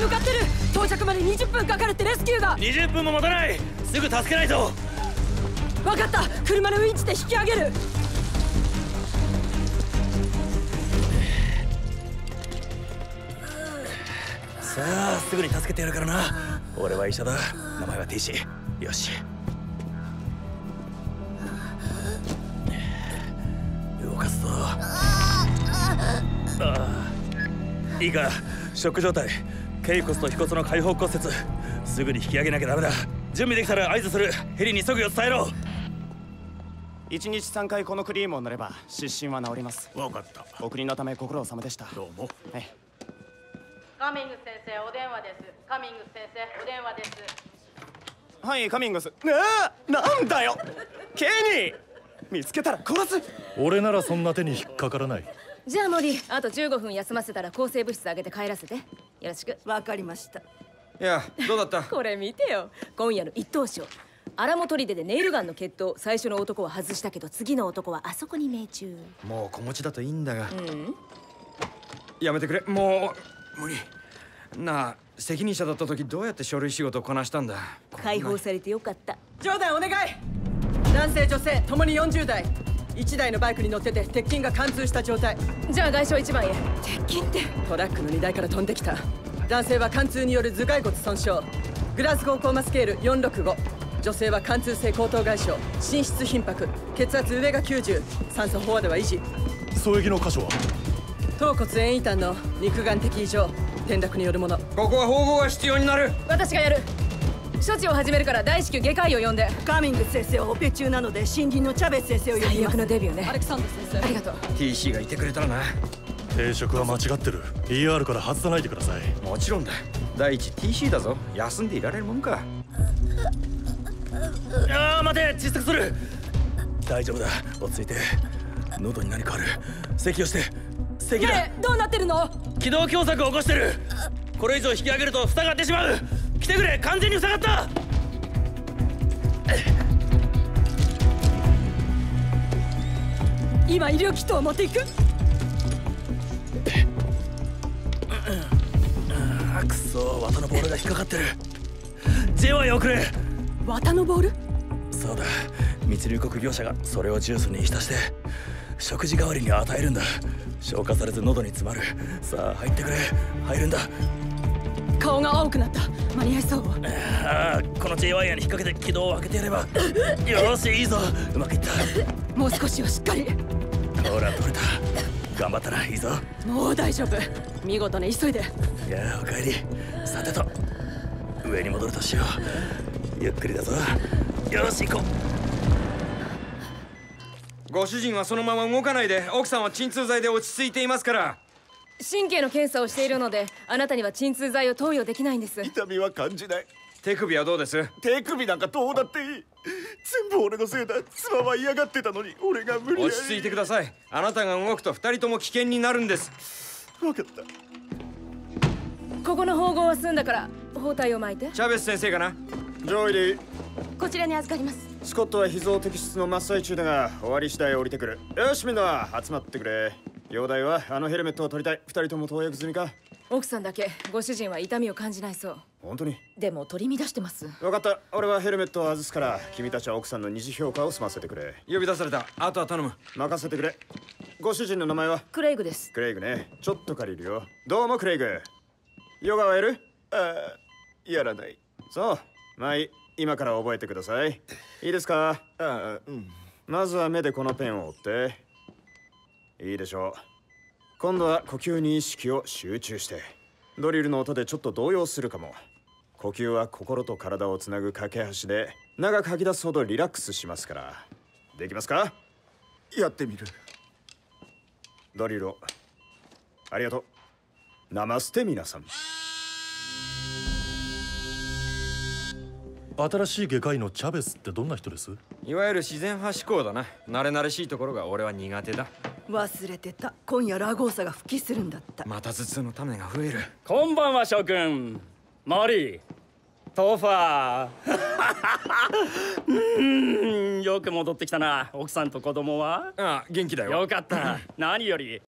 向かってる。到着まで20分かかるってレスキューが。20分も待たない。すぐ助けないと。分かった。車のウィンチで引き上げる。さあすぐに助けてやるからな。俺は医者だ。名前は TC よし。動かすぞ。ああ。いいか。ショック状態頸骨と腓骨の開放骨折。すぐに引き上げなきゃダメだ。準備できたら合図する。ヘリに急ぎを伝えろ。1日3回このクリームを塗れば湿疹は治ります。分かった。お国のためご苦労様でした。どうも。はい。カミング先生お電話です。カミング先生お電話です。はいカミングス。ああなんだよ。ケニー見つけたら殺す。俺ならそんな手に引っかからない。じゃあ森あと15分休ませたら抗生物質あげて帰らせてよろしく。わかりました。いやどうだった？これ見てよ。今夜の一等賞。荒本砦でネイルガンの決闘最初の男は外したけど次の男はあそこに命中。もう子持ちだといいんだが。うん？やめてくれ。もう無理。なあ責任者だった時どうやって書類仕事をこなしたんだ？解放されてよかった。冗談お願い。男性女性ともに40代1台のバイクに乗ってて鉄筋が貫通した状態。じゃあ外傷一番へ。鉄筋って。トラックの荷台から飛んできた。男性は貫通による頭蓋骨損傷。グラスゴーコーマスケール465女性は貫通性後頭外傷。心室頻拍血圧上が90酸素飽和度は維持。狙撃の箇所は？頭骨縁異端の肉眼的異常。転落によるもの。ここは縫合が必要になる。私がやる処置を始めるから大至急外科医を呼んで。カミング先生はオペ中なので新人のチャベス先生を呼び最悪ますのデビューね。アレクサンダー先生。ありがとう。TC がいてくれたらな。定食は間違ってる。ER から外さないでください。もちろんだ。第一 TC だぞ。休んでいられるもんか。ああ待て窒息する。大丈夫だ。落ち着いて。喉に何かある。咳をして。咳だ。ねえどうなってるの？気道狭窄を起こしてる。これ以上引き上げると塞がってしまう来てくれ完全に塞がった。今医療キットを持っていく？あくそ綿のボールが引っかかってる。J1 送れ綿のボール？そうだ。密入国業者がそれをジュースに浸して食事代わりに与えるんだ。消化されず喉に詰まる。さあ入ってくれ。入るんだ顔が青くなった。間に合いそう。ああこの J ワイヤーに引っ掛けて軌道を開けてやればよしいいぞ。うまくいった。もう少しはしっかり。ほら取れた。頑張ったないいぞ。もう大丈夫。見事ね急いで。いやあおかえり。さてと上に戻るとしよう。ゆっくりだぞ。よし行こご主人はそのまま動かないで奥さんは鎮痛剤で落ち着いていますから神経の検査をしているのであなたには鎮痛剤を投与できないんです。痛みは感じない。手首はどうです？手首なんかどうだっていい。全部俺のせいだ。妻は嫌がってたのに俺が無理やり。落ち着いてください。あなたが動くと二人とも危険になるんです。分かった。ここの縫合は済んだから包帯を巻いて。チャベス先生かな？上位でいいこちらに預かります。スコットは秘蔵摘出の真っ最中だが終わり次第降りてくる。よしみんな集まってくれ容体はあのヘルメットを取りたい。二人とも投薬済みか？奥さんだけご主人は痛みを感じないそう。本当に？でも取り乱してます。分かった。俺はヘルメットを外すから君たちは奥さんの二次評価を済ませてくれ。呼び出された。あとは頼む。任せてくれ。ご主人の名前は？クレイグです。クレイグね。ちょっと借りるよ。どうもクレイグ。ヨガはやる？ああやらない。そう。まあいい。今から覚えてください。いいですか？ああうん。まずは目でこのペンを折っていいでしょう。今度は呼吸に意識を集中してドリルの音でちょっと動揺するかも。呼吸は心と体をつなぐ架け橋で長く吐き出すほどリラックスしますから。できますか？やってみる。ドリルを。ありがとう。ナマステ皆さん。新しい外科医のチャベスってどんな人です？いわゆる自然派志向だな。慣れ慣れしいところが俺は苦手だ忘れてた。今夜ラゴーサが復帰するんだった。また頭痛の種が増える。こんばんは諸君マリートファー。うーんよく戻ってきたな奥さんと子供は。ああ元気だよ。よかった。何より